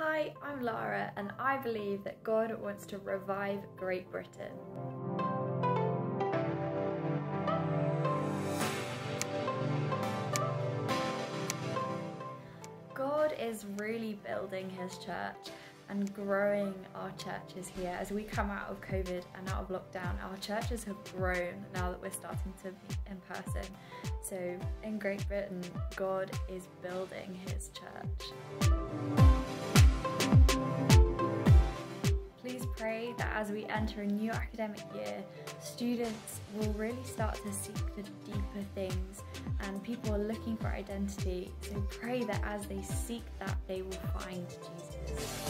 Hi, I'm Lara, and I believe that God wants to revive Great Britain. God is really building His church and growing our churches here as we come out of COVID and out of lockdown. Our churches have grown now that we're starting to be in person. So in Great Britain, God is building His church. As we enter a new academic year, students will really start to seek the deeper things and people are looking for identity. So pray that as they seek that, they will find Jesus.